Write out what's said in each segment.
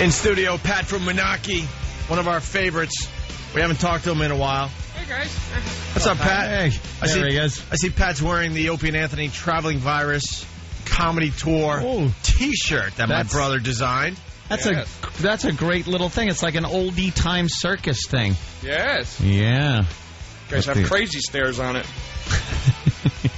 In studio, Pat from Moonachie, one of our favorites. We haven't talked to him in a while. Hey guys. What's up, Pat? Hey, I see, there he is. I see Pat's wearing the Opie and Anthony Traveling Virus Comedy Tour Oh. T-shirt that my brother designed. That's Yes. a that's a great little thing. It's like an oldie time circus thing. Yes. Yeah. guys have the- crazy stairs on it.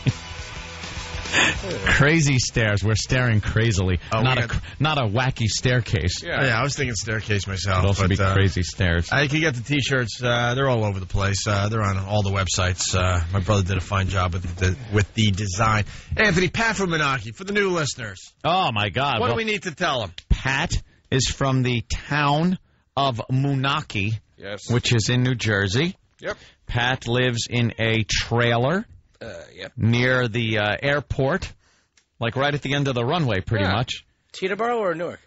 Crazy stairs. We're staring crazily. Oh, not a not a wacky staircase. Yeah. Yeah, I was thinking staircase myself. It'd also but, be uh, crazy stairs. I you can get the T-shirts. Uh, they're all over the place. Uh, they're on all the websites. Uh, my brother did a fine job with the with the design. Anthony Pat from Moonachie for the new listeners. oh my God! What Well, do we need to tell them? Pat is from the town of Moonachie, Yes. which is in New Jersey. Yep. Pat lives in a trailer Uh, yep. near the uh, airport, like right at the end of the runway, pretty Yeah. much. Teterboro or Newark?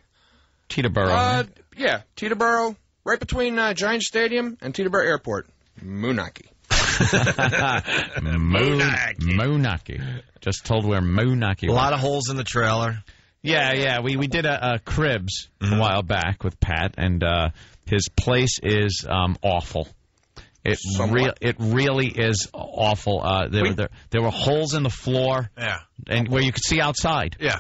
Teterboro. Uh, yeah. Teterboro, right between uh, Giant Stadium and Teterboro Airport. Moonachie. Moon- Moonachie. Just told where Moonachie A was. lot of holes in the trailer. Yeah, yeah. We we did a, a cribs a while back with Pat, and uh, his place is um, awful. It real it really is awful. Uh, there, We- were there there were holes in the floor, Yeah, and where you could see outside. yeah.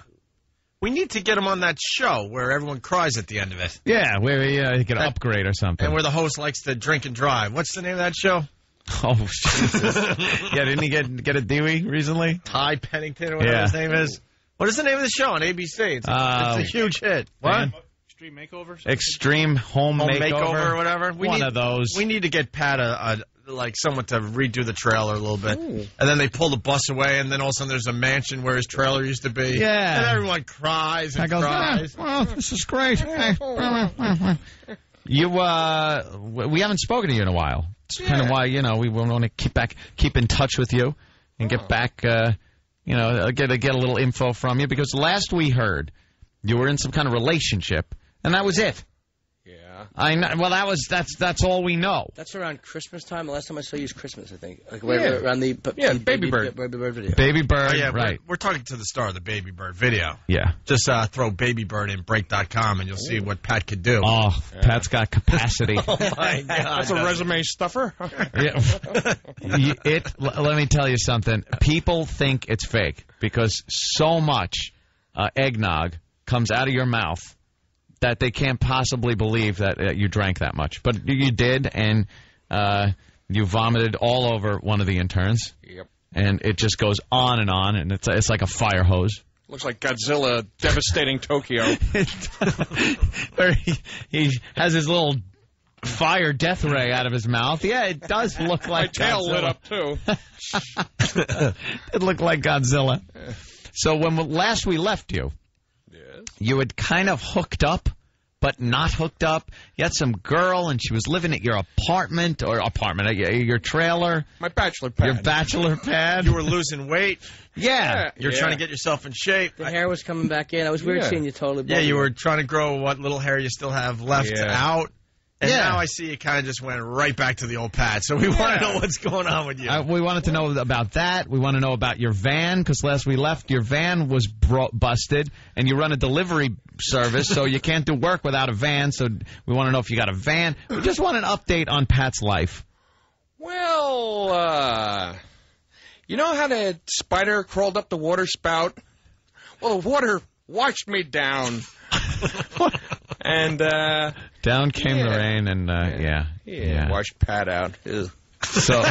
We need to get him on that show where everyone cries at the end of it, Yeah, where uh, can upgrade or something. and where the host likes to drink and drive. What's the name of that show? oh, Jesus. yeah, didn't he get get a Dewey recently? Ty Pennington or whatever Yeah. his name is. What is the name of the show on ABC? It's a, Uh, it's a huge hit. What? Extreme makeovers? Extreme home, Home makeover. makeover or whatever. We One need, of those. We need to get Pat a, a like someone to redo the trailer a little bit, and then they pull the bus away, and then all of a sudden there's a mansion where his trailer used to be. Yeah. and everyone cries and I goes, cries. "Ah, well, this is great. you, uh, we haven't spoken to you in a while. It's kind of why you know we want to keep back, keep in touch with you, and get back, uh, you know, uh, get get a little info from you because last we heard you were in some kind of relationship, and that was it. Yeah. I know, well, that was that's that's all we know. That's around Christmas time. The last time I saw you was Christmas, I think. Like Yeah. right around the b- Yeah, the Baby Bird. Baby Bird video. Baby Bird, Oh, yeah, we're- right? We're, talking to the star of the Baby Bird video. Yeah. Just uh, throw Baby Bird in break.com and you'll see what Pat could do. Oh, Pat's got capacity. oh my God. That's a resume stuffer. Yeah. It. l- Let me tell you something. People think it's fake because so much uh, eggnog comes out of your mouth that they can't possibly believe that uh, you drank that much. But you did, and uh, you vomited all over one of the interns, yep. and it just goes on and on, and it's it's like a fire hose. Looks like Godzilla devastating Tokyo. Or he, he has his little fire death ray out of his mouth. Yeah, it does look like My tail lit up too. it looked like Godzilla. So when last we left you, Yes. you had kind of hooked up, but not hooked up. You had some girl, and she was living at your apartment or apartment, uh, your, your trailer, My bachelor pad. your bachelor pad. You were losing weight. yeah. You're Yeah. trying to get yourself in shape. The hair was coming back in. I was weird Yeah. seeing you totally. Yeah, you were trying to grow what little hair you still have left Yeah. out. And Yeah. now I see you kind of just went right back to the old Pat. So we want to know what's going on with you. Uh, we wanted to know about that. We want to know about your van because last we left, your van was bro- busted, and you run a delivery service, so you can't do work without a van. So we want to know if you got a van. We just want an update on Pat's life. Well, uh, you know how the spider crawled up the water spout? Well, the water washed me down. and, uh, Down came the rain, and uh, yeah, yeah, washed Pat out. Ew. So,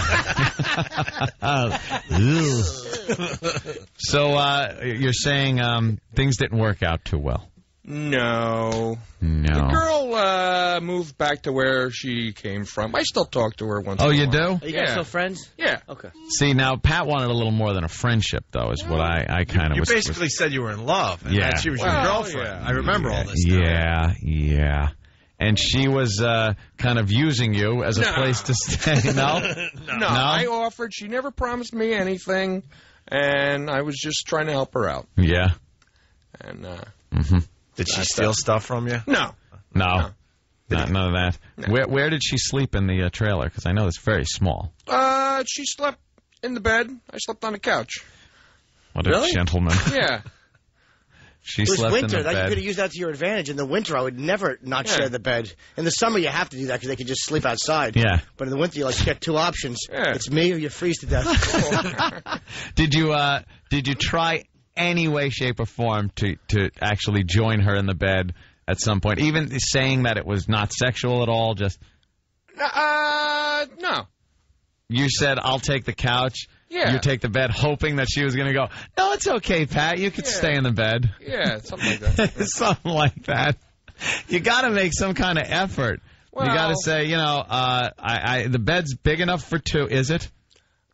so uh, you're saying um, things didn't work out too well? No. No. The girl, uh, moved back to where she came from. I still talk to her once Oh, in you while. do? Are you guys still friends? Yeah. Okay. See, now Pat wanted a little more than a friendship, though, is what I, I kind of you was. basically said you were in love. And Yeah. that she was Well, your girlfriend. yeah. I remember all this. now. Yeah, yeah. And she was uh, kind of using you as a No. place to stay. No? No, I offered. She never promised me anything, and I was just trying to help her out. Yeah. And uh, hmm Did she steal that. stuff from you? no, No. No. Not, none of that. Where where did she sleep in the uh, trailer? Because I know it's very small. uh, she slept in the bed. I slept on the couch. What a Really? gentleman. Yeah, She It was slept winter. in the That you could have used that to your advantage. In the winter, I would never not Yeah. share the bed. In the summer, you have to do that because they can just sleep outside. Yeah. But in the winter, you like you get two options. Yeah. It's me or you freeze to death. Did you uh did you try any way, shape, or form to to actually join her in the bed at some point? Even saying that it was not sexual at all, just Uh, no. you said I'll take the couch. Yeah. You take the bed, hoping that she was going to go. No, it's okay, Pat. You can Yeah. stay in the bed. Yeah, something like that. something like that. You got to make some kind of effort. you got to say, you know, uh, I, I the bed's big enough for two. Is it?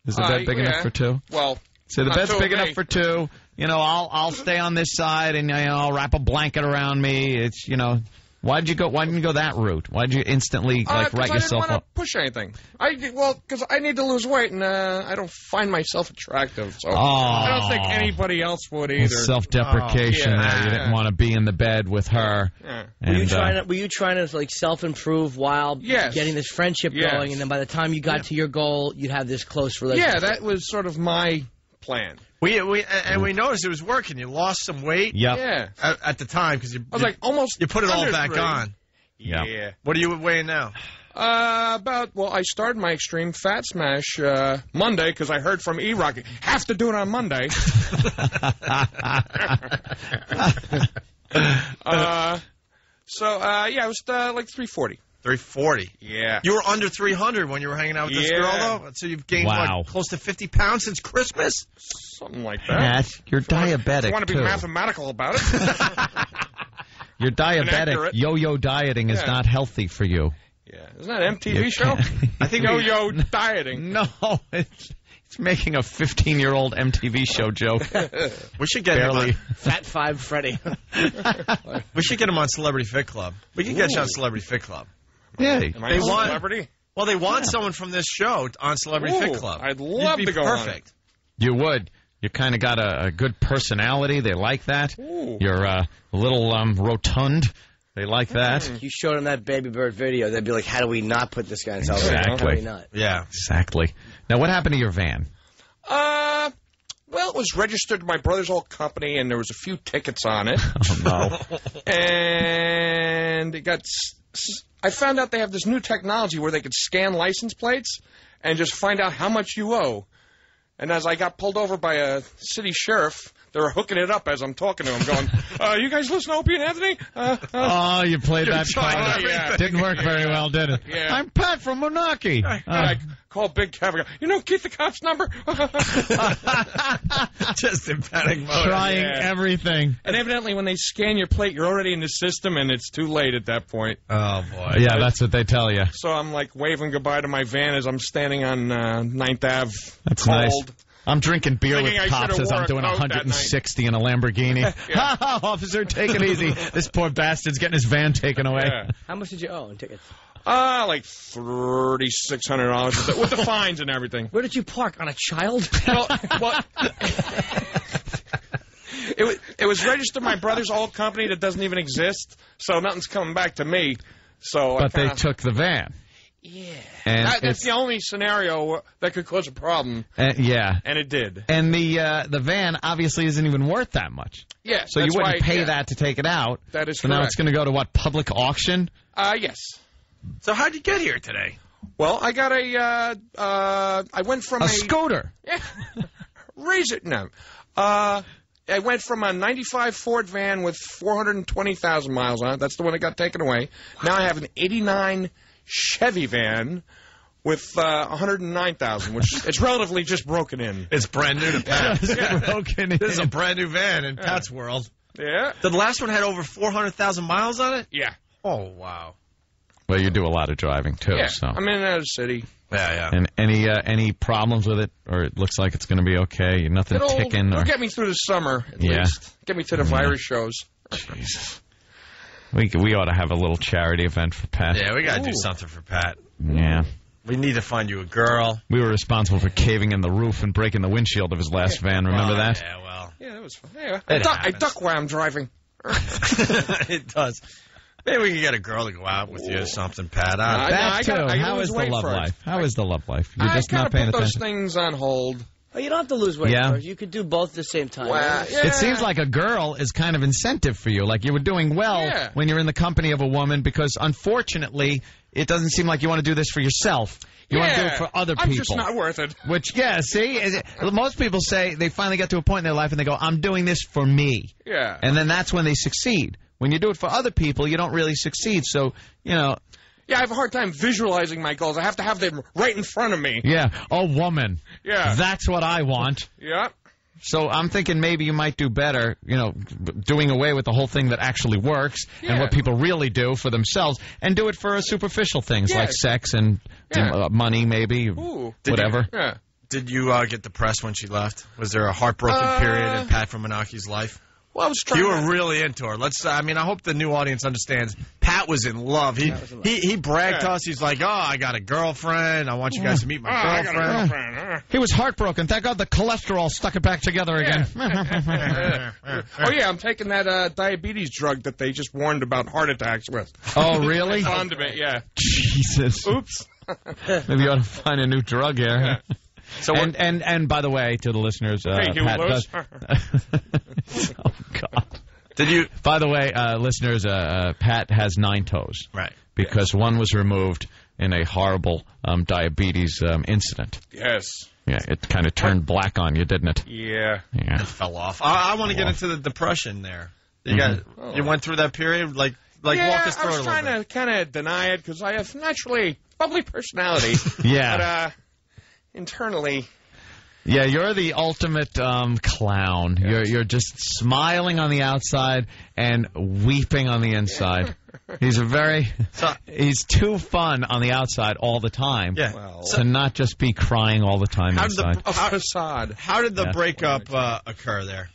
Is the Uh, bed big yeah. enough for two? Well, So the bed's big of enough for two. You know, I'll I'll stay on this side and you know I'll wrap a blanket around me. It's you know, why'd you go? Why didn't you go that route? Why'd you instantly like uh, like 'cause write I yourself didn't want up? to push anything. I well, because I need to lose weight, and uh, I don't find myself attractive. So Oh. I don't think anybody else would either. Self-deprecation. Oh, yeah. You didn't want to be in the bed with her. Yeah. Were you trying uh, to Were you trying to like self improve while Yes. getting this friendship Yes. going, and then by the time you got to your goal, you'd have this close relationship? Yeah, that was sort of my plan. We, we and we noticed it was working. You lost some weight Yep. Yeah. at, at the time because you. I was like almost. you put it all back three. on. Yeah. Yeah. What are you weighing now? Uh, about well, I started my extreme fat smash uh, Monday because I heard from E Rock have to do it on Monday. uh, so uh, yeah, it was uh, like Three forty. Yeah. You were under three hundred when you were hanging out with this Yeah. girl, though. So you've gained Wow. what, close to fifty pounds since Christmas. Something like that. Pat, you're diabetic I want to be too. mathematical about it. You're diabetic. Yo-yo dieting is Yeah. not healthy for you. yeah, isn't that an MTV You show? I think Yo-yo dieting. No, it's, it's making a 15-year-old MTV show joke. We should get Barely. him. Fat Five Freddy. On, we should get him on Celebrity Fit Club. We can get you on Celebrity Fit Club. Yeah. Am I They a want- celebrity? Well, they want someone from this show on Celebrity Ooh, Fit Club. I'd You'd love be to go on perfect. You would. You kind of got a, a good personality. They like that. Ooh. You're uh, a little um, rotund. They like that. you showed them that baby bird video. They'd be like, how do we not put this guy in Salvation? How do Exactly. we not? Yeah. Exactly. Now, what happened to your van? Uh, well, it was registered to my brother's old company, and there was a few tickets on it. Oh, no. and it got. I found out they have this new technology where they could scan license plates and just find out how much you owe. And as I got pulled over by a city sheriff, they were hooking it up as I'm talking to them, going, uh, "You guys listen to Opie and Anthony?" Uh, uh, oh, you played that card. everything. Didn't work very well, did it? Yeah. I'm Pat from Moonachie. and I call Big. I go, You know Keith the cop's number? Just in panic mode. trying Yeah. everything. and evidently, when they scan your plate, you're already in the system, and it's too late at that point. Oh boy. Yeah, that's what they tell you. So I'm like waving goodbye to my van as I'm standing on uh, 9th Ave. That's cold. nice. I'm drinking beer Thinking with cops as I'm doing 160 in a Lamborghini. Ha ha, officer, take it easy. This poor bastard's getting his van taken away. Yeah. How much did you owe in tickets? Uh, like thirty six hundred dollars with, the- fines and everything. Where did you park on a child? Well, well it was it was registered my brother's old company that doesn't even exist, so nothing's coming back to me. So But they kinda- took the van. Yeah, And that, that's the only scenario that could cause a problem, Uh, yeah. and it did. And the uh, the van obviously isn't even worth that much. Yeah, So you wouldn't why- pay yeah. that to take it out. That is So now it's going to go to what public auction? Uh, yes. So how'd you get here today? Well, I got a. Uh, uh, I went from A a, scooter. Yeah. Raise it now. Uh, I went from a 95 Ford van with 420,000 miles on it. That's the one that got taken away. Now I have an 89 Chevy van with uh, 109,000, which it's relatively just broken in. It's brand new to Pat. Broken in. This is a brand new van in Pat's world. Yeah. The last one had over 400,000 miles on it? Yeah. Oh, wow. Well, you do a lot of driving too. Yeah. So. I'm in another city. Yeah, yeah. and any uh, any problems with it, or it looks like it's going to be okay? Nothing It'll, ticking, it'll or get me through the summer, at Yeah. least. Get me to the virus shows. Jesus. We we ought to have a little charity event for Pat. Yeah, we got to do something for Pat. Yeah. We need to find you a girl. We were responsible for caving in the roof and breaking the windshield of his last van. Remember Oh, that? Yeah, well, Yeah, that was fun. Yeah. I It duck, I duck while I'm driving. it does. Maybe we can get a girl to go out with you or something, Pat. I- Uh, That I too. gotta- I How always the love for it. life? How is the love life? You're I just kind not paying put those attention. things on hold. Oh, you don't have to lose weight Yeah. first. You could do both at the same time. Well, yeah. It seems like a girl is kind of incentive for you. Like you were doing well Yeah. when you're in the company of a woman because unfortunately, it doesn't seem like you want to do this for yourself. You want to do it for other people. I'm just not worth it. Which, yeah, see, is it- most people say they finally get to a point in their life and they go, I'm doing this for me. Yeah. And then that's when they succeed. When you do it for other people, you don't really succeed. So, you know, Yeah, I have a hard time visualizing my goals. I have to have them right in front of me. yeah, a woman. Yeah. That's what I want. Yeah. So I'm thinking maybe you might do better, you know, doing away with the whole thing that actually works and what people really do for themselves, and do it for superficial things Yeah. like sex and Yeah. uh, money, maybe, Ooh. whatever. Yeah. Did you uh, get depressed when she left? Was there a heartbroken Uh, period in Pat from Moonachie's life? Well, I was trying. You to- were really into her. Let's. Uh, I mean, I hope the new audience understands. Pat was in love. He he he bragged to us. He's like, "Oh, I got a girlfriend. I want you guys to meet my Oh, I got a girlfriend." girlfriend. He was heartbroken. Thank God the cholesterol stuck it back together again. oh yeah, I'm taking that uh, diabetes drug that they just warned about heart attacks with. oh, really? Condiment, yeah. Jesus. Oops. Maybe you ought to find a new drug here. So and, and and by the way, to the listeners, uh, Hey, Pat does. oh God! Did you? By the way, uh, listeners, uh, uh, Pat has nine toes Right. because one was removed in a horrible um, diabetes um, incident. Yes. Yeah, it kind of turned black on you, didn't it? Yeah. Yeah. Fell off. I, I want to get into the depression there. You got. You went through that period. Like like yeah, walk us I through was a trying bit. to kind of deny it because I have naturally bubbly personality. Yeah. But uh, internally, Yeah, you're the ultimate um, clown. You're you're just smiling on the outside and weeping on the inside. He's a very So- he's too fun on the outside all the time. Yeah. Well- to not just be crying all the time How did the- inside. How- facade. How did the Yeah. breakup uh, occur there?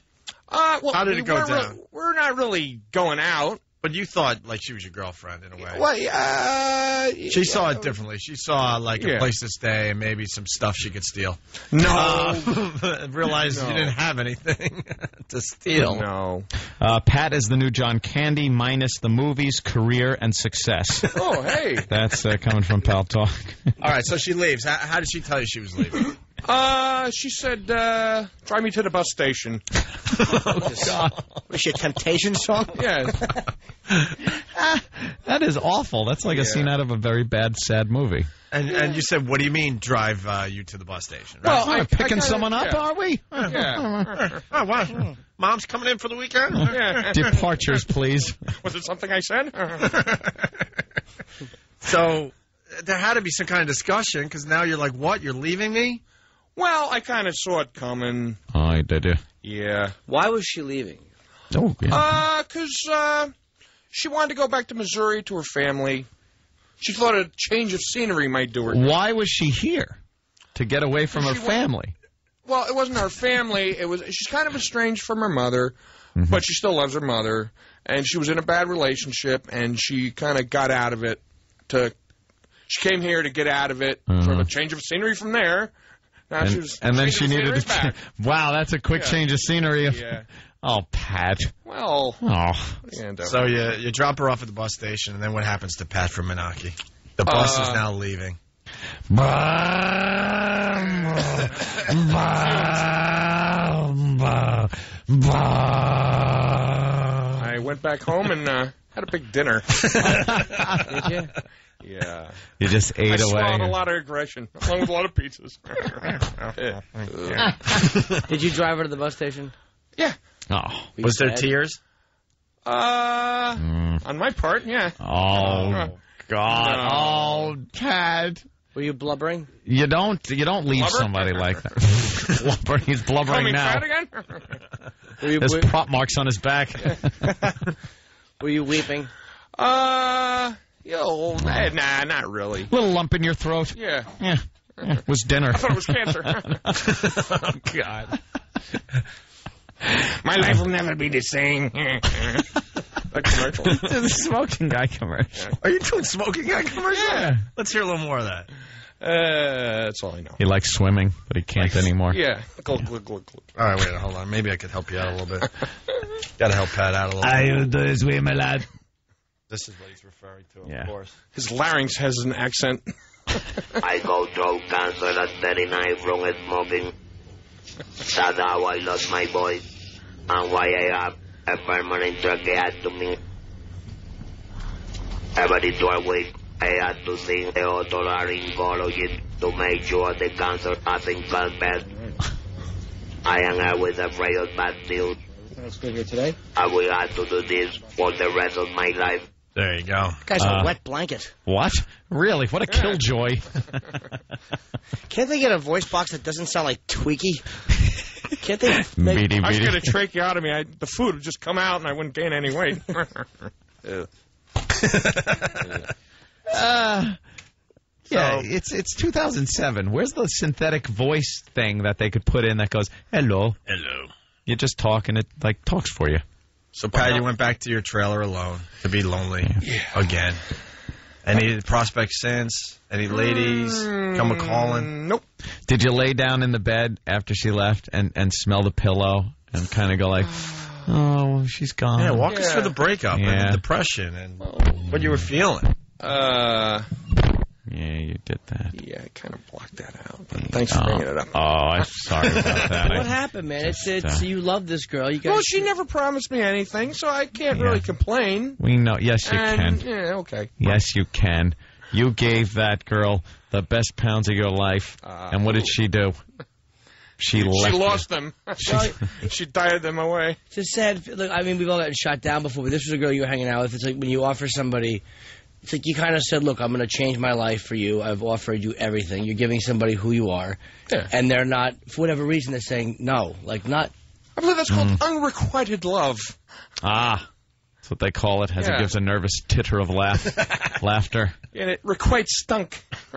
Uh, well, How did it go weren't down? re- we're not really going out. But you thought like she was your girlfriend in a way. Well, uh, She saw it differently. She saw like a place to stay and maybe some stuff she could steal. No. Uh, realized No. you didn't have anything to steal. no. Uh, Pat is the new John Candy minus the movies, career, and success. Oh, hey. That's uh, coming from Pal Talk. All right, so she leaves. How, how did she tell you she was leaving? Uh, she said, uh, drive me to the bus station. oh, God. Was she a Temptation song? Yeah. that is awful. That's like a scene out of a very bad, sad movie. and and you said, what do you mean drive uh, you to the bus station? Right? Well, I- We're picking kinda- someone up, yeah. are we? Yeah. oh, wow. Mom's coming in for the weekend? yeah. Departures, please. Was it something I said? so there had to be some kind of discussion because now you're like, what? You're leaving me? Well, I kind of saw it coming. I did you? Yeah. Why was she leaving? Oh, yeah. Uh, 'cause uh, she wanted to go back to Missouri to her family. She thought a change of scenery might do her. Why was she here? To get away from her She wa- family. Well, it wasn't her family. It was she's kind of estranged from her mother, but she still loves her mother. And she was in a bad relationship, and she kind of got out of it. To she came here to get out of it, sort of a change of scenery from there. Now she And, was, and then change she needed to. back. wow, that's a quick Yeah. change of scenery. Yeah. Oh, Pat. Well, Oh. and, So you, you drop her off at the bus station, and then what happens to Pat from Moonachie? The bus is Uh, now leaving. I went back home and uh, had a big dinner. Did you? Yeah. You just I ate swallowed a away. lot of aggression, along with a lot of pizzas. Did you drive her to the bus station? yeah. Oh. Were you Was there tears? Uh, Mm. on my part, yeah. Oh, God. Oh, Pat. Were you blubbering? You don't you don't leave Blubber? somebody like that. Blubbering. He's Call blubbering me now. fat again? Were you, There's were, prop marks on his back. were you weeping? uh, yo, eh, nah, not really. Little lump in your throat. Yeah. Yeah. yeah. It was dinner. I thought it was cancer. oh, God. my life will never be the same. that commercial. the smoking guy commercial. Are you doing smoking guy commercial? Yeah. Let's hear a little more of that. Uh, that's all I know. He likes swimming, but he can't anymore. Yeah. Glug, glug, glug, glug. All right, wait, hold on. Maybe I could help you out a little bit. Got to help Pat out a little. I bit. do swim a lad. This is what he's referring to, of course. His larynx has an accent. I go through cancer at 39 from smoking. That's how I lost my voice and why I have a permanent tracheotomy. Every 12 weeks, I had to see the otolaryngologist to make sure the cancer hasn't confessed. I am always afraid of bad news. That's good here today. I will have to do this for the rest of my life. There you go. Guy's Uh, a wet blanket. What? Really? What a killjoy. Can't they get a voice box that doesn't sound like Tweaky? Can't they? make- Beady, I was beady. going to tracheotomy. I, the food would just come out and I wouldn't gain any weight. Ew. Uh, yeah, So- it's it's 2007. Where's the synthetic voice thing that they could put in that goes, "Hello"? Hello. You just talk and it like talks for you. So, Pat, you went back to your trailer alone to be lonely again. Any prospects since? Any ladies come a calling? Nope. Did you lay down in the bed after she left and and smell the pillow and kind of go like, "Oh, she's gone." Yeah, walk us through the breakup and the depression and what you were feeling. Uh, Yeah, you did that. yeah, I kind of blocked that out. But thanks for bringing it up. Oh, I'm sorry about that. What I- happened, man? It's it's uh, you love this girl. You got. Well, she never promised me anything, so I can't Yeah. really complain. we know. Yes, you and, can. Yeah, okay. Yes, you can. You gave that girl the best pounds of your life, Uh, and what did she do? She left. She you. lost them. she died them away. It's a sad. Look, I mean, we've all gotten shot down before, but this was a girl you were hanging out with. It's like when you offer somebody. It's like you kind of said, "Look, I'm going to change my life for you. I've offered you everything. You're giving somebody who you are, Yeah. and they're not, for whatever reason, they're saying no. Like not. I believe that's called Mm. unrequited love. Ah, that's what they call it. As it gives a nervous titter of laugh, laughter. And it requite stunk.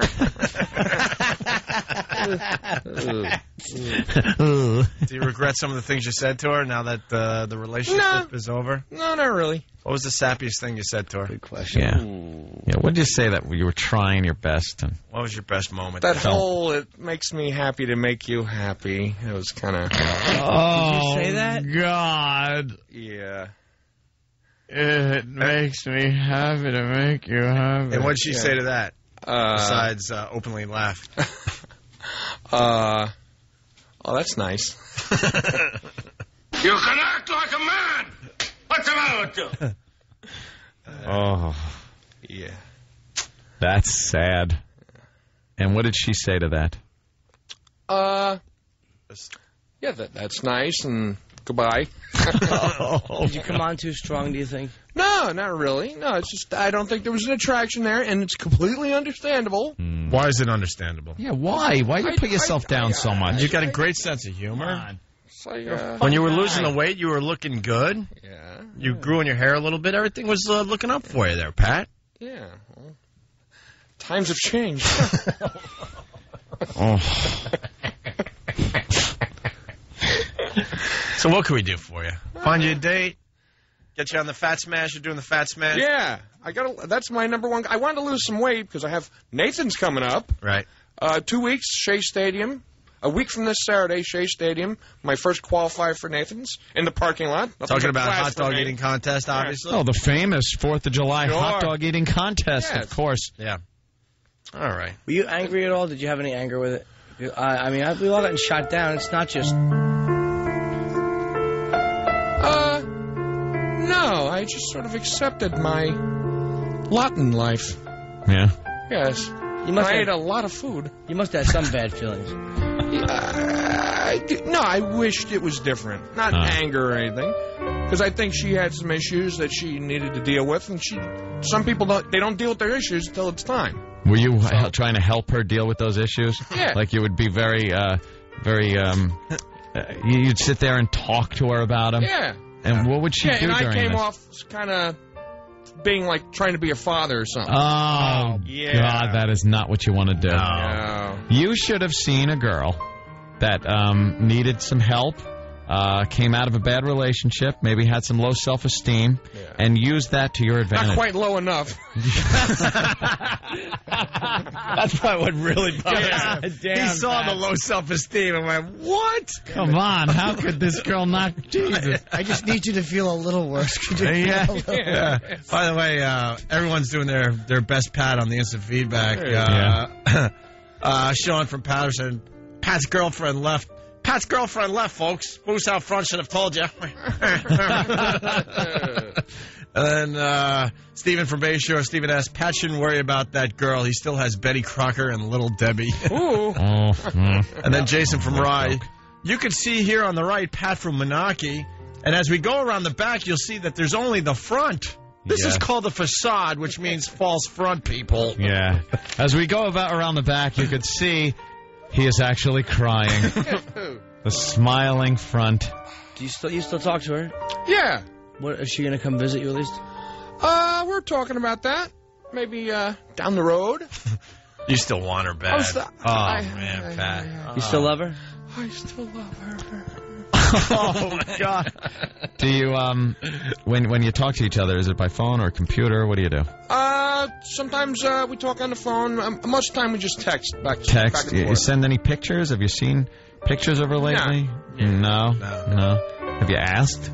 Do you regret some of the things you said to her now that uh, the relationship No. is over? No, not really. What was the sappiest thing you said to her? Good question. Yeah, yeah. What did you say that you were trying your best? And What was your best moment? That there? whole "it makes me happy to make you happy" it was kind of oh, you say that? God, yeah. It makes me happy to make you happy. and what'd she say to that? Uh, Besides uh, openly laugh. uh, oh, that's nice. You can act like a man! What's the matter with you? Oh, Yeah. that's sad. And what did she say to that? Uh, yeah, that that's nice and goodbye. Did you come on too strong? Do you think? No, not really. No, it's just I don't think there was an attraction there, and it's completely understandable. Why is it understandable? Yeah, why? Why do you I- put yourself I- down I- so much? You got a great sense of humor. Like, uh, When you were losing the weight, you were looking good. yeah, You grew in your hair a little bit. Everything was uh, looking up for you there, Pat. yeah. Well, times have changed. Oh, So what can we do for you? Find you a date. Get you on the fat smash. You're doing the fat smash. yeah, I got. That's my number one. I wanted to lose some weight because I have Nathan's coming up. Right. Uh, two weeks, Shea Stadium. A week from this Saturday, Shea Stadium. My first qualifier for Nathan's in the parking lot. Nothing Talking about class hot dog eating contest, obviously. oh, the famous Fourth of July Sure. hot dog eating contest, Yes. of course. Yeah. All right. Were you angry at all? Did you have any anger with it? I, I mean, I, we've all gotten shot down. It's not just. No, I just sort of accepted my lot in life. Yeah. Yes. You must I have, ate a lot of food. you must have some bad feelings. I do- no, I wished it was different. Not Huh. anger or anything. Because I think she had some issues that she needed to deal with, and she. Some people don't. They don't deal with their issues until it's time. Were you uh, trying to help her deal with those issues? Yeah. Like you would be very, uh, very. Um, uh, you'd sit there and talk to her about them. Yeah. And what would she yeah, do and I came this? off kind of being like trying to be a father or something. Oh, yeah. God, that is not what you want to do. No. You should have seen a girl that um, needed some help, uh, came out of a bad relationship, maybe had some low self esteem, Yeah. and used that to your advantage. Not quite low enough. That's probably what really bothered him. He saw the low self-esteem and went, "What?" Come on, how could this girl not? Jesus. I just need you to feel a little worse. Could you Yeah. feel a little- yeah. By the way, uh, everyone's doing their, their best pat on the instant feedback. Yeah. Uh, uh, Sean from Patterson, Pat's girlfriend left Pat's girlfriend left, folks. Moose out front should have told you. and then uh, Stephen from Bayshore. Stephen asks, Pat shouldn't worry about that girl. He still has Betty Crocker and Little Debbie. Ooh. And then Jason from Rye. You can see here on the right Pat from Moonachie. And as we go around the back, you'll see that there's only the front. This is called the facade, which means false front, people. Yeah. As we go about around the back, you could see he is actually crying. the smiling front. Do you still you still talk to her? Yeah. What is she gonna come visit you at least? Uh, we're talking about that. Maybe uh, down the road. You still want her back? I oh, I- man, I- Pat. You still love her? I still love her. Oh my god. Do you um when when you talk to each other, is it by phone or computer? What do you do? Uh, sometimes uh, we talk on the phone. Um, most of the time we just text back. Back Text. and You, you send any pictures? Have you seen pictures of her lately? No. No. No. Have you asked?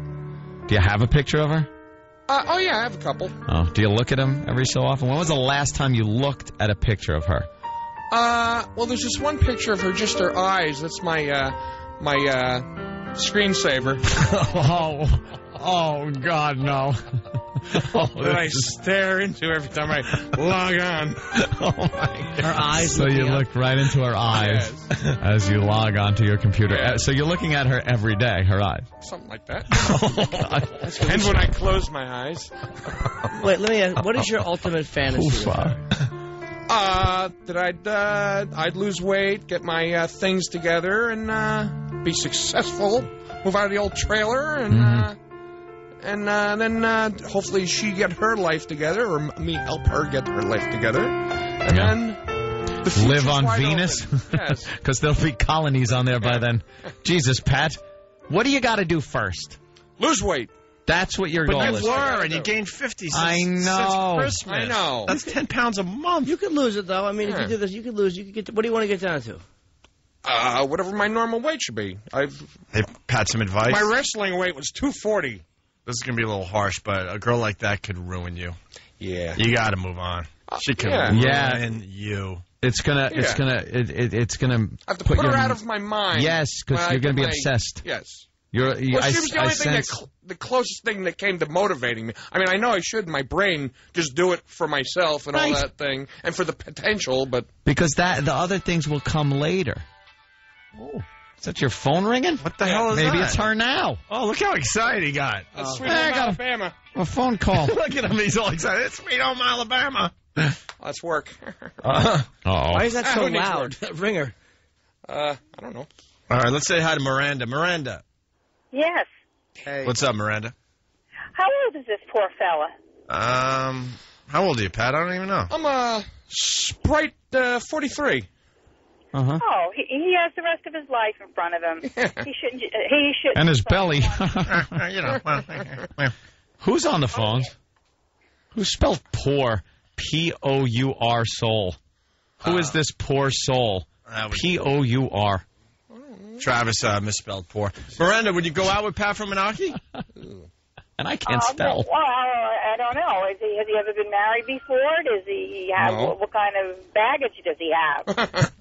Do you have a picture of her? Uh, oh yeah, I have a couple. Oh, do you look at them every so often? When was the last time you looked at a picture of her? Uh, well, there's this one picture of her, just her eyes. That's my uh, my uh, screensaver. oh, oh God, no! oh, that I stare into every time I log on. oh my God. Her eyes. So you up? look right into her eyes as you log onto your computer. Uh, So you're looking at her every day, her eyes. Something like that. Oh God. and when I close my eyes, Wait, let me ask. What is your ultimate fantasy? Uh, that I'd uh, I'd lose weight, get my uh, things together, and uh, be successful. Move out of the old trailer, and uh, and uh, then uh, hopefully she get her life together, or me help her get her life together, and Yeah. then the Live on Venus? open. Yes. Because there'll be colonies on there by then. Jesus, Pat, what do you got to do first? Lose weight. That's what your But goal you is. But you were, and you gained 50 since, I know. since Christmas. I know. That's 10 pounds a month. You could lose it though. I mean, if you do this, you could lose. You could get. To, what do you want to get down to? Uh, whatever my normal weight should be. I've Hey, Pat, some advice. my wrestling weight was 240. this is going to be a little harsh, but a girl like that could ruin you. Yeah. You got to move on. She could yeah. ruin Yeah. you. It's gonna. It's gonna. It, it, it's gonna. I have to put, her your- out of my mind. Yes, because you're gonna be my- obsessed. Yes. You're. You, Well, I, she was the I only thing that, sense- cl- the closest thing that came to motivating me. I mean, I know I should in my brain just do it for myself and Right. all that thing, and for the potential, but because that the other things will come later. Oh, is that your phone ringing? What the hell is Maybe that? Maybe it's her now. Oh, look how excited he got. that's sweet I home got a- Alabama. A phone call. look at him. He's all excited. It's sweet home Alabama. That's work. Uh, Oh, Why is that Ah, so loud? Ringer. uh, I don't know. all right, let's say hi to Miranda. Miranda. Yes. Hey. What's up, Miranda? How old is this poor fella? Um, how old are you, Pat? I don't even know. I'm a Sprite uh, 43. uh huh. Oh, he, he has the rest of his life in front of him. he shouldn't. He should. And his belly. you know. well, well. Who's on the phone? Who spelled poor? P O U R soul. Who is this poor soul? P O U R. Travis uh, misspelled poor. Miranda, would you go out with Pat from Moonachie? And I can't Uh, spell. Well, I don't know. Is he, has he ever been married before? Does he have No. what, what kind of baggage does he have?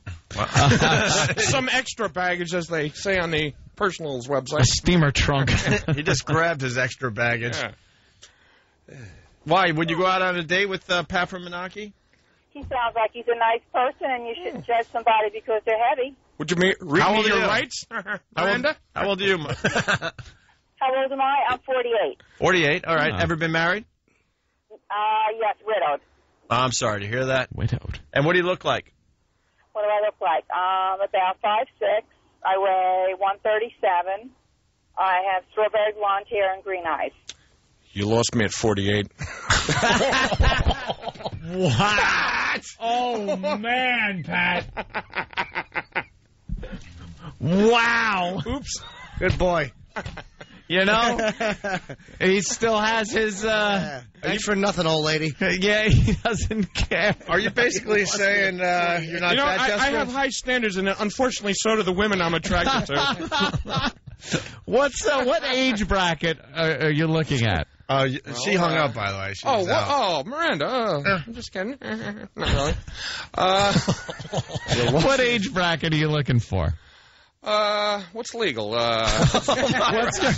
Some extra baggage, as they say on the personals website. A steamer trunk. he just grabbed his extra baggage. Yeah. Why? Would you go out on a date with uh, Pat from Moonachie? he sounds like he's a nice person, and you shouldn't judge somebody because they're heavy. Would you me- read How me old are your you? rights, How old, Miranda? how old are you? How old am I? I'm 48. 48. All right. Oh. Ever been married? Uh, yes, widowed. Oh, I'm sorry to hear that. Widowed. And what do you look like? What do I look like? Um, about five six. I weigh 137. I have strawberry blonde hair and green eyes. You lost me at 48. What? Oh man, Pat. Wow. Oops. Good boy. You know, he still has his. uh Thanks for nothing, old lady. Yeah, he doesn't care. Are you basically saying uh, you're not You know, that I, I have high standards, and unfortunately, so do the women I'm attracted to. What's uh, what age bracket are, are you looking at? Oh, y- she hung up, by the way. She oh, was oh, Miranda. Oh, I'm just kidding. Not really. Uh, What age bracket are you looking for? Uh, what's legal? Uh, What's your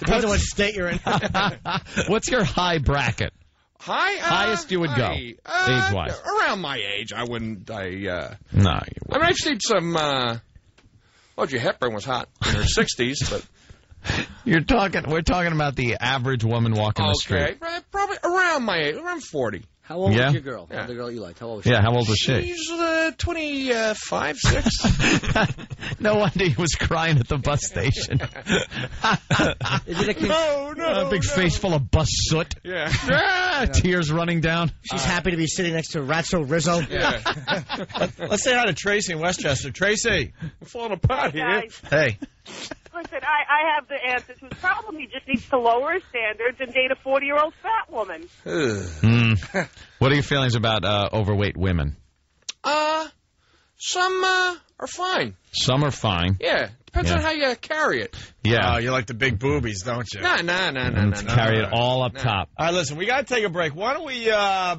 Depends on what state you're in. What's your high bracket? high, uh, Highest you would go, uh, age-wise. Around my age, I wouldn't. I. Uh, No, you I mean, I've seen some. Uh, Audrey Hepburn was hot in her sixties, but You're talking. We're talking about the average woman walking the okay, street. right, probably around my age, around forty. How old Yeah? was your girl? Yeah. The girl you liked. How old was she? Yeah, how old was she? She's uh, twenty-five, six. no wonder he was crying at the bus station. Is it a con- no, no, a big face full of bus soot. Yeah, Ah, tears running down. She's happy to be sitting next to Ratso Rizzo. yeah. Let's say hi to Tracy in Westchester. Tracy. We're falling apart here. Hey. Listen, I, I have the answer to his problem. He just needs to lower his standards and date a 40 year old fat woman. Hmm. What are your feelings about uh, overweight women? Uh, some uh, are fine. Some are fine. Yeah, depends Yeah. on how you carry it. Yeah. Oh, you like the big boobies, don't you? Nah, nah, nah, nah, and nah, to nah. carry it all up Nah. top. All right, listen, we got to take a break. Why don't we uh,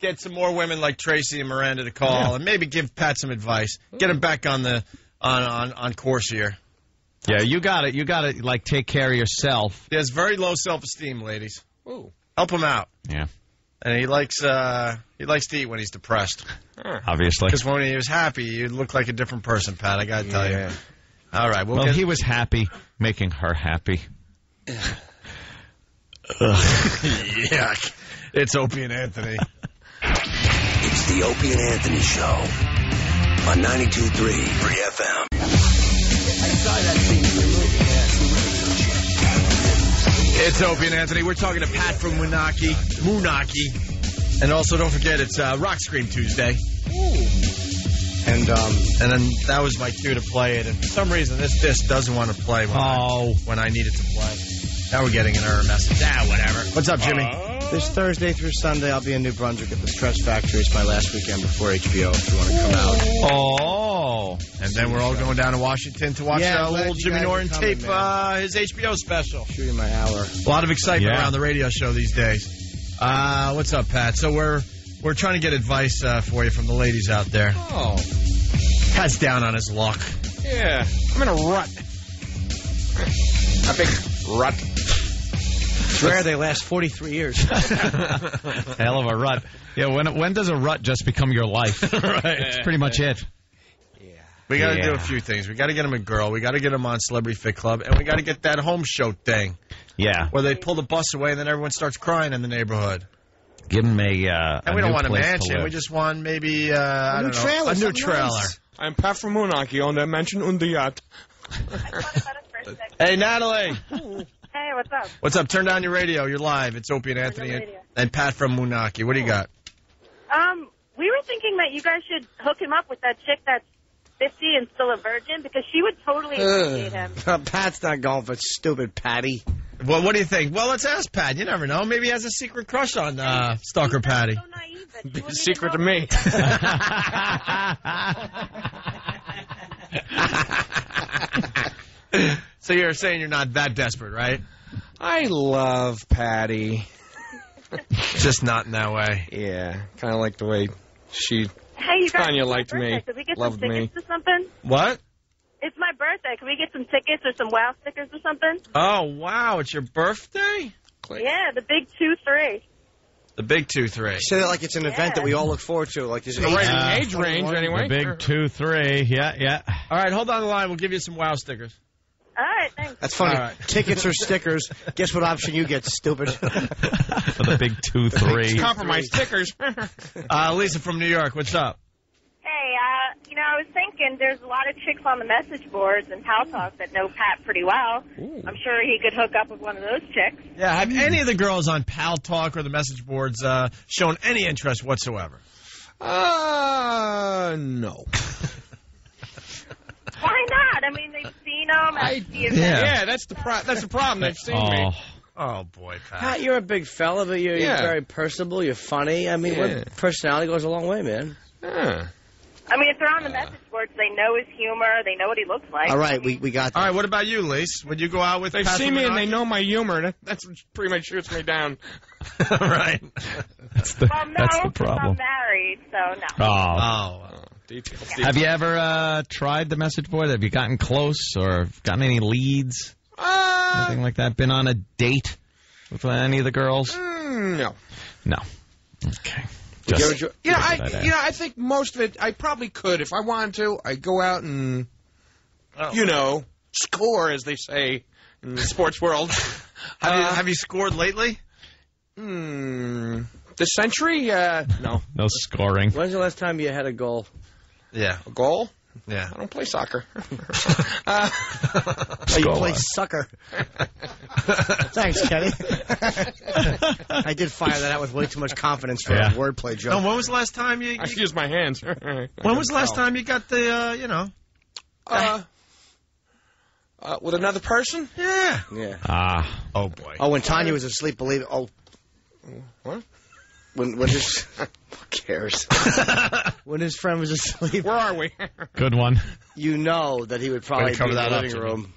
get some more women like Tracy and Miranda to call and maybe give Pat some advice? Get him back on the on, on, on course here. Yeah, you got it. You got to like take care of yourself. He has very low self esteem, ladies. Ooh. Help him out. Yeah, And he likes uh, he likes to eat when he's depressed. obviously. Because when he was happy, you look like a different person, Pat. I got to tell you. All right, we'll, Well, get, he was happy making her happy. Yuck. It's Opie and Anthony. It's the Opie and Anthony Show on 92.3 Free FM. It's Opie and Anthony. We're talking to Pat from Moonachie. Moonachie. And also, don't forget, it's uh, Rock Scream Tuesday. And um, and then that was my cue to play it. And for some reason, this disc doesn't want to play when, Oh. I, when I need it to play. Now we're getting an error message. Ah, whatever. What's up, Jimmy? This Thursday through Sunday, I'll be in New Brunswick at the Stress Factory. It's my last weekend before HBO. If you want to come out, Oh, and then we're all going down to Washington to watch Yeah, glad Jimmy guys Norton coming, tape uh, his HBO special. shooting my hour. A lot of excitement Yeah. around the radio show these days. Uh, what's up, Pat? So we're we're trying to get advice uh, for you from the ladies out there. Oh, Pat's down on his luck. yeah. I'm in a rut. A big rut. It's rare they last 43 years. hell of a rut. Yeah, when when does a rut just become your life? right. That's pretty much it. We got to do a few things. We got to get him a girl. We got to get him on Celebrity Fit Club, and we got to get that home show thing Yeah, where they pull the bus away and then everyone starts crying in the neighborhood. give him a. Uh, And a we don't new want a mansion. We just want maybe uh, I new don't know, trailer, a new trailer. nice. I'm Pat from Moonachie on the mansion on the yacht. Hey, Natalie. Hey, what's up? What's up? Turn down your radio. You're live. It's Opie and Anthony and, radio. and Pat from Moonachie. What do you got? Um, we were thinking that you guys should hook him up with that chick that's 50 and still a virgin because she would totally appreciate him. Pat's not going for stupid Patty. Well, what do you think? Well, let's ask Pat. You never know. Maybe he has a secret crush on uh, Stalker Patty. So naive that Secret to me. so you're saying you're not that desperate, right? I love Patty. Just not in that way. Yeah, kind of like the way she. Hey, you guys, Tanya liked me, Could we get loved some me. tickets to something? What? It's my birthday. Can we get some tickets or some wow stickers or something? Oh, wow. It's your birthday? Yeah, the big two three. The big two three. Say that like it's an event that we all look forward to. Like there's The right Uh, age range, 21. anyway. The big two, three. Yeah, yeah. All right, hold on the line. We'll give you some wow stickers. All right, thanks. That's funny. All right. Tickets or stickers. Guess what option you get, stupid. For the big two, three. Compromise stickers. Uh, Lisa from New York, what's up? Hey, uh, you know, I was thinking there's a lot of chicks on the message boards and Pal Talk that know Pat pretty well. I'm sure he could hook up with one of those chicks. Yeah, have any of the girls on Pal Talk or the message boards uh, shown any interest whatsoever? uh, no. Why not? I mean, they've seen him at the event. Yeah. Yeah, that's the pro- that's the problem. They've seen Oh, me. Oh, boy, Pat. Pat, you're a big fella, but you're, Yeah. you're very personable. You're funny. I mean, Yeah. personality goes a long way, man. Yeah. I mean, if they're on the message boards, they know his humor. They know what he looks like. all right, we, we got All that. right, what about you, Lise? Would you go out with They've seen me and they know my humor. That, that's what pretty much shoots me down. right. that's the, Well, no, that's the 'cause problem. I'm married, so no. Oh, Oh, Details. Have you ever uh, tried the message board? Have you gotten close or gotten any leads? Uh, Anything like that? Been on a date with any of the girls? mm, no. No. Okay. you Just, dr- You know, I Figured I'd you know I think most of it I probably could if I wanted to. I go out and you know score as they say in the sports world. Have, you, Uh, have you scored lately? Hmm. This century? Uh, no. no scoring. When's the last time you had a goal? Yeah. A goal? Yeah. I don't play soccer. uh, Oh, you play sucker. Thanks, Kenny. I did fire that out with way too much confidence for Yeah. a wordplay joke. No, when was the last time you? I you use my hands. when was the last time you got the? Uh, you know. Uh, uh, with another person? Yeah. Yeah. Ah. Oh boy. Oh, when Tanya was asleep, believe it. Oh, What? When when his who cares? when his friend was asleep, Where are we? Good one. you know that he would probably cover be in that the up, living Jimmy. room.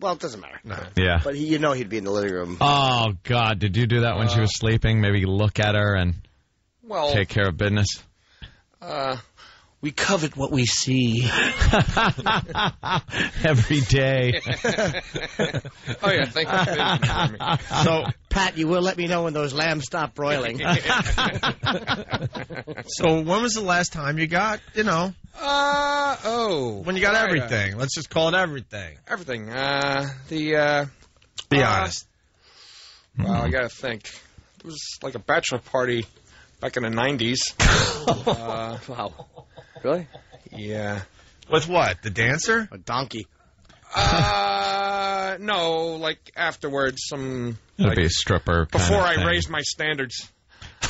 Well, it doesn't matter. No. Yeah. But he, you know he'd be in the living room. Oh God! Did you do that when she was sleeping? Maybe look at her and well, take care of business. uh, we covet what we see. Every day. Oh yeah, thank you. For having me. So Pat, you will let me know when those lambs stop broiling. so when was the last time you got? You know, Uh oh. when you got Right, uh, everything. Let's just call it everything. everything. Uh, the uh, Be Uh, honest. well, I gotta think. It was like a bachelor party back in the '90s. uh, wow. Really? yeah. With what? The dancer? A donkey. Uh, no, like afterwards, some It'd like, be a stripper. before I thing. raised my standards,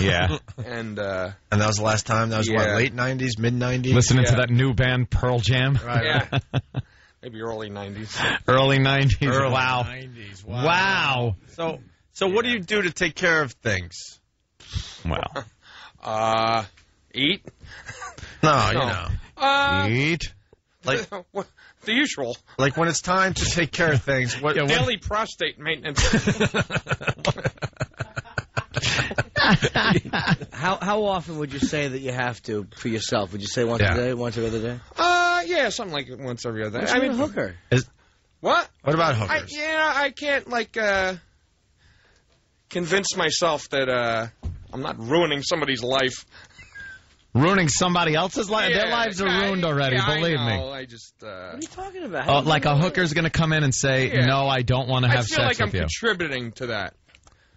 Yeah. and uh, And that was the last time. That was what? Late '90s, mid '90s. Listening to that new band Pearl Jam. Right. yeah, maybe early '90s. Early '90s. Early wow. 90s. Wow. So, so what do you do to take care of things? Well. Uh, eat. No, you know, Uh, Eat. like what- the usual like when it's time to take care of things. What? Yeah, what- daily prostate maintenance. How how often would you say that you have to for yourself? Would you say once Yeah. a day, once every other day? uh, yeah, something like once every other. What's I mean, a hooker. what? What about I, hookers? yeah, I can't like uh, convince myself that uh, I'm not ruining somebody's life. Ruining somebody else's life? Their lives are yeah, ruined already, yeah, I believe me. know, I just. Uh, What are you talking about? Oh, How do like a know? hooker's going to come in and say, Yeah. "No, I don't want to I have feel sex like I'm with you." contributing to that.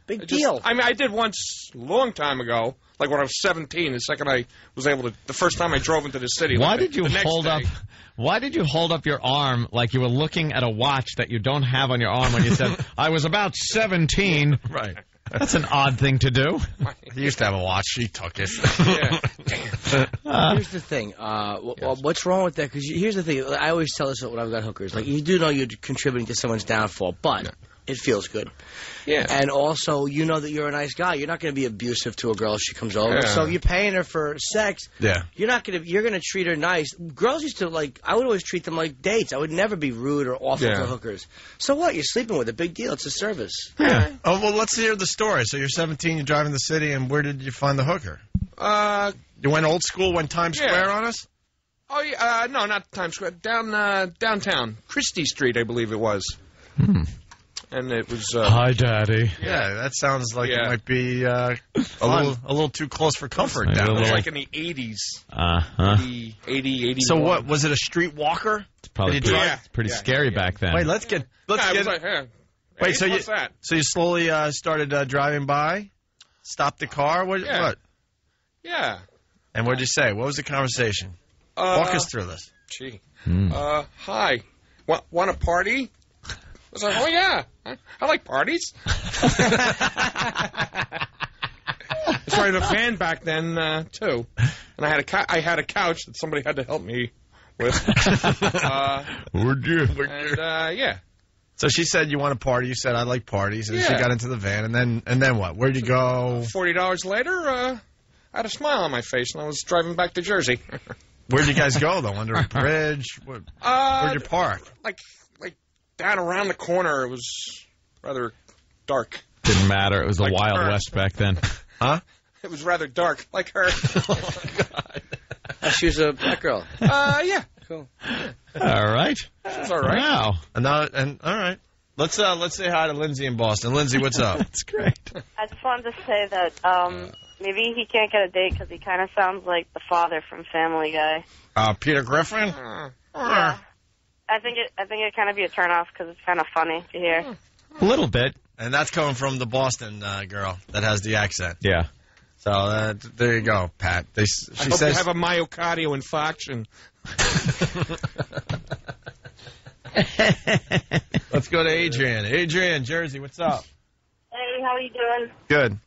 Big I just- deal. I mean, I did once a long time ago, like when I was 17. The second I was able to, the first time I drove into the city. Why like did you the next hold day. up? Why did you hold up your arm like you were looking at a watch that you don't have on your arm when you said, "I was about 17"? Right. That's an odd thing to do. He used to have a watch. She took it. Yeah. Here's the thing. Uh, wh- wh- what's wrong with that? Because here's the thing. I always tell this when I've got hookers. Like you do know you're contributing to someone's downfall, but it feels good. Yeah. And also, you know that you're a nice guy. You're not going to be abusive to a girl if she comes over. Yeah. So if you're paying her for sex, yeah. you're not going to. You're going to treat her nice. Girls used to like. I would always treat them like dates. I would never be rude or awful Yeah. to hookers. So what? You're sleeping with a big deal. It's a service. Yeah. Oh well, let's hear the story. So you're 17, you're driving the city, and where did you find the hooker? Uh, You went old school, went Times Yeah. Square on us. oh yeah. Uh, no, not Times Square. Down uh, downtown, Chrystie Street, I believe it was. Hmm. And it was. Uh, Hi, Daddy. Yeah, that sounds like Yeah. it might be uh, a little a little too close for comfort Maybe a down it was little- there. like in the 80s, Uh huh. 80, 80, 81. So what was it? A streetwalker? It's probably Did you pretty, drive- pretty Yeah, scary yeah, yeah. back then. Wait, let's get let's Yeah, it get. like, yeah. Wait, Hey, so you what's that? so you slowly uh, started uh, driving by, stopped the car. What? Yeah. What? Yeah. And what did you say? What was the conversation? Uh, Walk us through this. Gee. Hmm. Uh, hi. Want, want a party? I was like, oh yeah, I, I like parties. It's right, a van back then uh, too, and I had a cou- I had a couch that somebody had to help me with. uh, Would you? and uh, yeah, So she said you want a party. You said I like parties, and she got into the van. And then and then what? Where'd you go? forty dollars later, uh, I had a smile on my face, and I was driving back to Jersey. Where'd you guys go though? Under a bridge? What, Uh, where'd you park? like like down around the corner, it was rather dark. Didn't matter. It was the Like Wild her. West back then. Huh? It was rather dark, like her. A she was a black girl. Uh, yeah. Cool. All right. That's all right. Wow. And, now, and all right. Let's uh, let's say hi to Lindsay in Boston. Lindsay, what's up? That's great. I just wanted to say that um, maybe he can't get a date because he kind of sounds like the father from Family Guy. Uh, Peter Griffin. Yeah. I think it. I think it kind of be a turnoff because it's kind of funny to hear. A little bit. And that's coming from the Boston uh, girl that has the accent. Yeah. So uh, there you go, Pat. They, s- I she hope says you have a myocardial infarction. Let's go to Adrian. Adrian, Jersey, what's up? Hey, how are you doing? Good.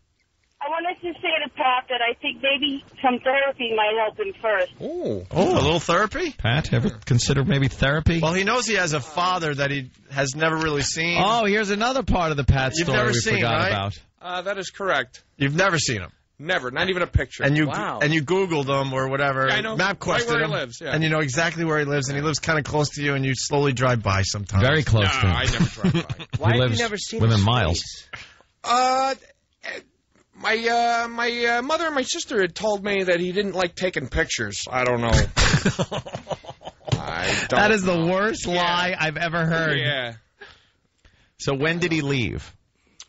I wanted to say to Pat that I think maybe some therapy might help him first. Oh. Oh, a little therapy? Pat, ever consider maybe therapy? Well, he knows he has a father that he has never really seen. Oh, here's another part of the Pat You've story never we seen, forgot right? about. Uh, that is correct. You've never seen him. Never. Not even a picture. And you Wow. and you Googled him or whatever. Yeah, I know Map right quested where he him, lives, yeah. and you know exactly where he lives, and he lives kind of close to you, and you slowly drive by sometimes. Very close no, to him. I never drive by. Why have lives you never seen within his miles. face? Uh, my uh, my uh, mother and my sister had told me that he didn't like taking pictures. I don't know. I don't That is the worst Yeah. lie I've ever heard. Yeah. So when did he leave?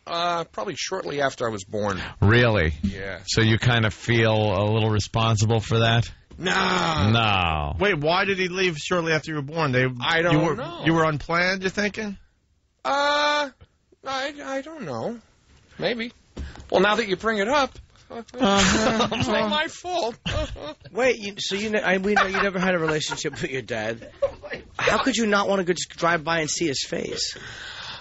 Uh, probably shortly after I was born. Really? Yeah. So you kind of feel a little responsible for that? No. No. Wait, why did he leave shortly after you were born? They, I don't you were, know. You were unplanned. You're thinking? Uh, I I don't know. Maybe. Well, now that you bring it up, it's not my fault. Wait, you, so you ne- I, we know you never had a relationship with your dad. How could you not want to go just drive by and see his face?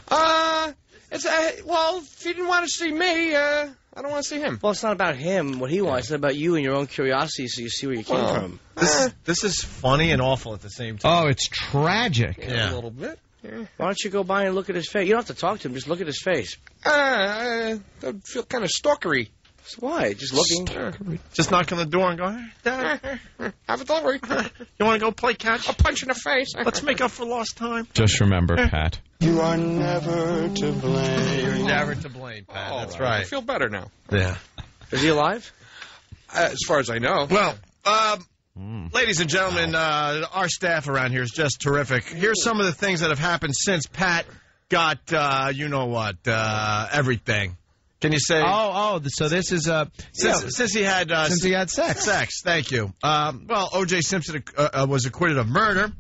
uh, it's uh, well, if you didn't want to see me, uh, I don't want to see him. Well, it's not about him, what he wants. It's about you and your own curiosity, so you see where you came Well, from. This this is funny and awful at the same time. Oh, it's tragic. A little bit. Why don't you go by and look at his face? You don't have to talk to him. Just look at his face. Uh, uh that would feel kind of stalkery. So why? Just looking. Just knock on the door and go, hey, Have a delivery. you want to go play catch? A punch in the face. Let's make up for lost time. Just remember, Pat. You are never to blame. You're never to blame, Pat. Oh, That's I right. feel better now. Yeah. Is he alive? Uh, as far as I know. Well, um, ladies and gentlemen, uh, our staff around here is just terrific. Here's some of the things that have happened since Pat got, uh, you know what, uh, everything. Can you say? Oh, oh, so this is uh, Since, yeah, since he had uh, since he had sex. sex, thank you. Um, well, O.J. Simpson uh, uh, was acquitted of murder.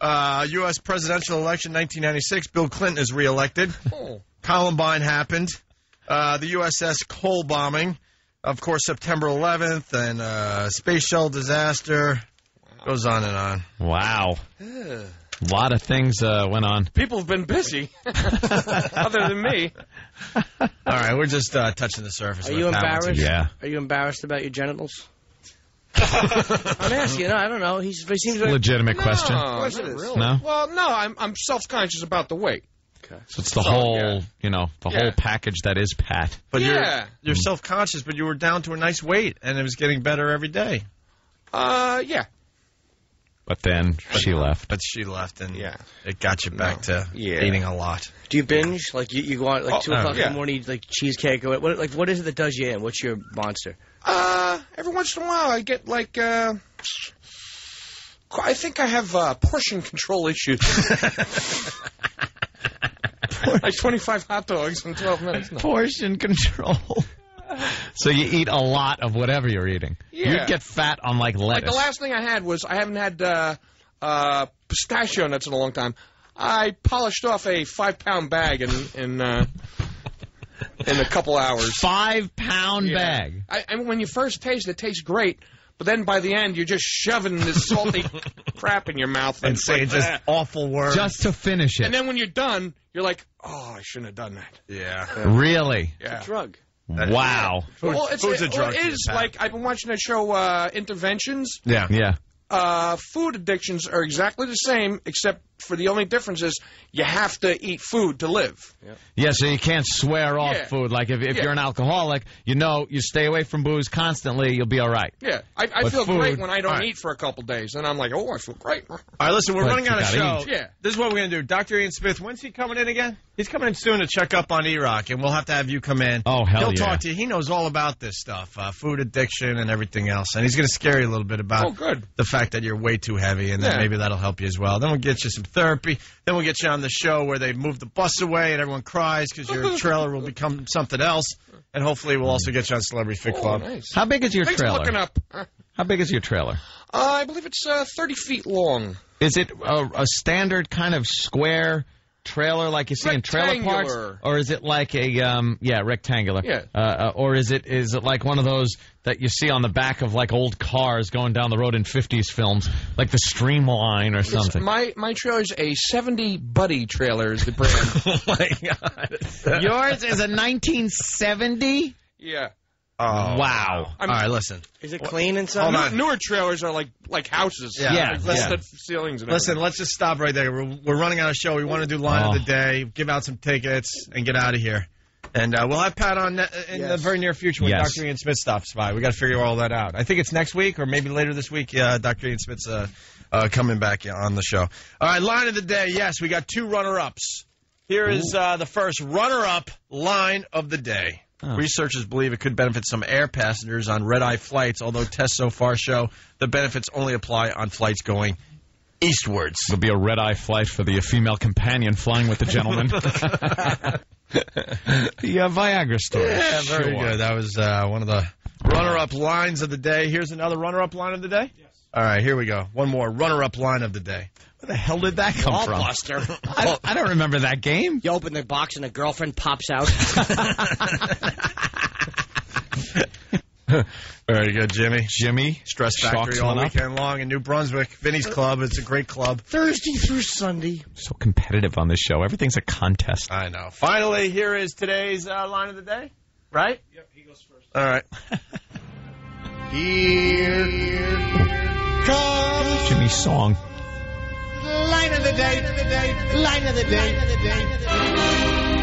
Uh, U.S. presidential election 1996. Bill Clinton is reelected. Oh. Columbine happened. Uh, the USS Cole bombing. Of course, September 11th and uh, space shuttle disaster. Goes on and on. Wow. A lot of things uh, went on. People have been busy, other than me. All right, we're just uh, touching the surface. Are you what Pat wants to embarrassed? do. Yeah. Are you embarrassed about your genitals? I'm asking. No, I don't know. He's, he seems very. Legitimate question. No, course not it is. really. No? Well, no, I'm I'm self conscious about the weight. So it's the So, whole, yeah. you know, the Yeah. whole package that is Pat. But Yeah. you're you're self conscious, but you were down to a nice weight, and it was getting better every day. Uh, yeah, But then she left. But she left, and Yeah. it got you back to Yeah. eating a lot. Do you binge? Like you, you go out like Oh, two o'clock in yeah. the morning, eat, like cheesecake or what? what? Like what is it that does you in? What's your monster? Uh, every once in a while I get like uh, I think I have uh, portion control issues. like 25 hot dogs in 12 minutes. No. Portion control. so you eat a lot of whatever you're eating. Yeah. You'd get fat on like lettuce. Like the last thing I had was I haven't had uh, uh, pistachio nuts in a long time. I polished off a five pound bag in in uh, in a couple hours. Five pound Yeah. bag. I, I mean, when you first taste it, it tastes great. But then by the end, you're just shoving this salty crap in your mouth And it's say like, just "Ah." awful words. Just to finish it. And then when you're done, you're like, oh, I shouldn't have done that. yeah. really? Yeah. Drug. Wow. Well, it's Food's a it, drug well, it to is you, Pat. like I've been watching that show, uh, Interventions. Yeah. Yeah. Uh, food addictions are exactly the same, except for the only difference is you have to eat food to live. Yeah, so you can't swear off Yeah. food. Like if, if Yeah. you're an alcoholic, you know you stay away from booze constantly, you'll be all right. Yeah, I, I feel food- great when I don't all right. eat for a couple days, and I'm like, oh, I feel great. All right, listen, we're But running out of show. eat. Yeah. This is what we're going to do. Dr. Ian Smith, when's he coming in again? He's coming in soon to check up on E-Rock, and we'll have to have you come in. Oh, hell He'll yeah. talk to you. He knows all about this stuff, uh, food addiction and everything else. And he's going to scare you a little bit about Oh, good. the fact that you're way too heavy, and then Yeah. maybe that'll help you as well. Then we'll get you some therapy. Then we'll get you on the show where they move the bus away and everyone cries because your trailer will become something else. And hopefully we'll also get you on Celebrity Fit Oh, Club. nice. How big is your Thanks trailer? looking up. Uh, How big is your trailer? I believe it's uh, 30 feet long. Is it a, a standard kind of square trailer like you see in trailer parks, or is it like a um, yeah rectangular? Yeah. Uh, uh, or is it is it like one of those that you see on the back of like old cars going down the road in '50s films, like the Streamline or something? My my trailer is a 70 Buddy trailer is the brand. oh, my God. Yours is a 1970. yeah. Oh, Wow. All right, listen. Is it clean inside? Hold Newer, on. newer trailers are like like houses. Yeah. Yeah, Like yeah. listed ceilings and Listen, everything. let's just stop right there. We're, we're running out of show. We want to do line Oh. of the day, give out some tickets, and get out of here. And uh, we'll have Pat on ne- in the very near future when Yes. Dr. Ian Smith stops by. We got to figure all that out. I think it's next week or maybe later this week. Uh, Dr. Ian Smith's uh, uh, coming back on the show. All right, line of the day. Yes, we got two runner-ups. Here is uh, the first runner-up line of the day. Oh. Researchers believe it could benefit some air passengers on red-eye flights, although tests so far show the benefits only apply on flights going eastwards. There'll be a red eye flight for the female companion flying with the gentleman. the uh, Viagra story. Yeah, very Sure. good. That was uh, one of the runner-up lines of the day. Here's another runner-up line of the day. Yes. All right, here we go. One more runner-up line of the day. Where the hell did that come from? Buster. I, I don't remember that game. You open the box and a girlfriend pops out. Very good, Jimmy. Jimmy, Stress Chalks Factory all one up. weekend long in New Brunswick. Vinny's Club. It's a great club. Thursday through Sunday. So competitive on this show. Everything's a contest. I know. Finally, here is today's uh, line of the day. Right? Yep, he goes first. All right. here comes Jimmy's song. Line of the day. Line of the day. Line of the day.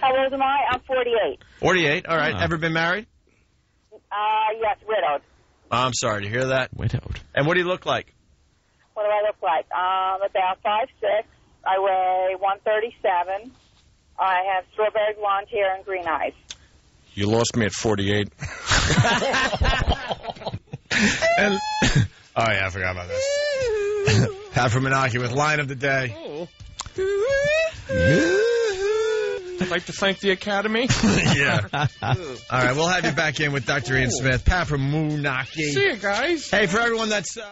How old am I? I'm 48. 48. All right. Ah. Ever been married? Uh, yes, widowed. I'm sorry to hear that. Widowed. And what do you look like? What do I look like? Um, I'm about five six. I weigh 137. I have strawberry blonde hair and green eyes. You lost me at 48. And, oh yeah, I forgot about this. Pat from Moonachie with line of the day. I'd like to thank the Academy. yeah. All right, we'll have you back in with Dr. Ian Smith. Pat from Moonachie. See you guys. Hey, for everyone that's. Uh